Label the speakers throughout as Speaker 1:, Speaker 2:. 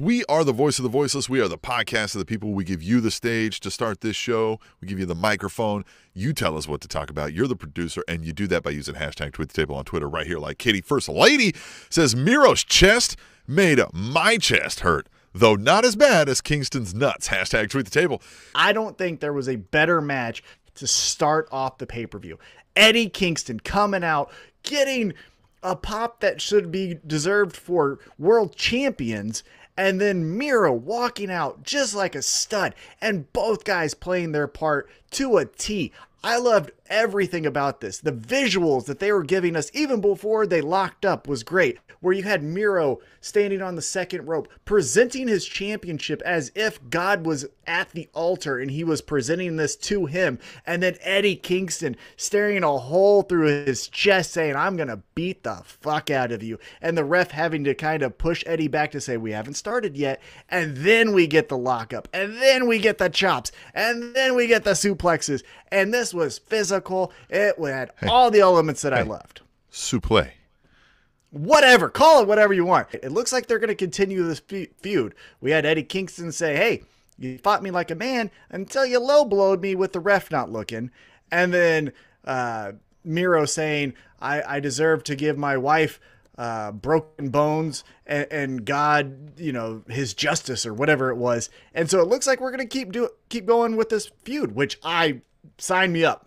Speaker 1: We are the voice of the voiceless. We are the podcast of the people. We give you the stage to start this show. We give you the microphone. You tell us what to talk about. You're the producer, and you do that by using hashtag tweet the table on Twitter right here, like Kitty First Lady says Miro's chest made my chest hurt, though not as bad as Kingston's nuts. Hashtag tweet the table.
Speaker 2: I don't think there was a better match to start off the pay per view. Eddie Kingston coming out, getting a pop that should be deserved for world champions. And then Miro walking out just like a stud, and both guys playing their part to a T. I loved everything about this. The visuals that they were giving us, even before they locked up, was great. Where you had Miro standing on the second rope, presenting his championship as if God was at the altar and he was presenting this to him. And then Eddie Kingston staring a hole through his chest, saying, I'm going to beat the fuck out of you. And the ref having to kind of push Eddie back to say, We haven't started yet. And then we get the lockup. And then we get the chops. And then we get the suplexes. And this was physical. It had hey. all the elements that hey. I loved.
Speaker 1: Supple.
Speaker 2: Whatever. Call it whatever you want. It looks like they're going to continue this feud. We had Eddie Kingston say, hey, you fought me like a man until you low blowed me with the ref not looking. And then uh, Miro saying, I, I deserve to give my wife uh, broken bones and, and, God, you know, his justice or whatever it was. And so it looks like we're gonna keep do keep going with this feud, which I sign me up.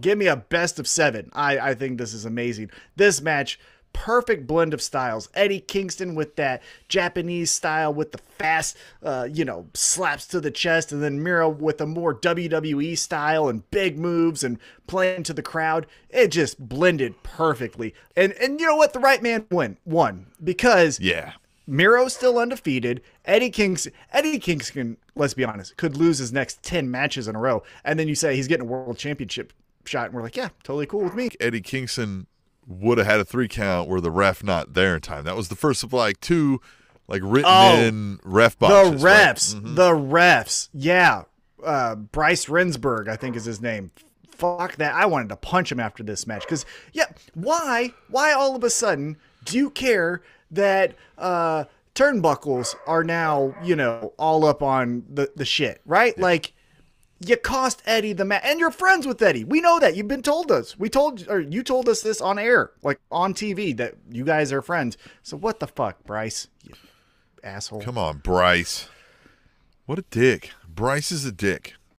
Speaker 2: Give me a best of seven. I, I think this is amazing. This match, perfect blend of styles. Eddie Kingston with that Japanese style with the fast, uh, you know, slaps to the chest, and then Miro with a more WWE style and big moves and playing to the crowd. It just blended perfectly. And and you know what? The right man win won because
Speaker 1: yeah.
Speaker 2: Miro's still undefeated. Eddie Kingston, Eddie Kingston, let's be honest, could lose his next 10 matches in a row. And then you say he's getting a world championship shot, and we're like, yeah, totally cool with me.
Speaker 1: Eddie Kingston would have had a three count were the ref not there in time. That was the first of like two like written oh, in ref
Speaker 2: boxes. The refs. Right? Mm-hmm. The refs. Yeah. Uh, Bryce Remsburg, I think is his name. Fuck that. I wanted to punch him after this match. Because, yeah, why? Why all of a sudden do you care that uh, turnbuckles are now, you know, all up on the, the shit, right? Yeah. Like, you cost Eddie the match, and you're friends with Eddie. We know that. You've been told us. We told, or you told us this on air, like on TV, that you guys are friends. So what the fuck, Bryce? You asshole.
Speaker 1: Come on, Bryce. What a dick. Bryce is a dick.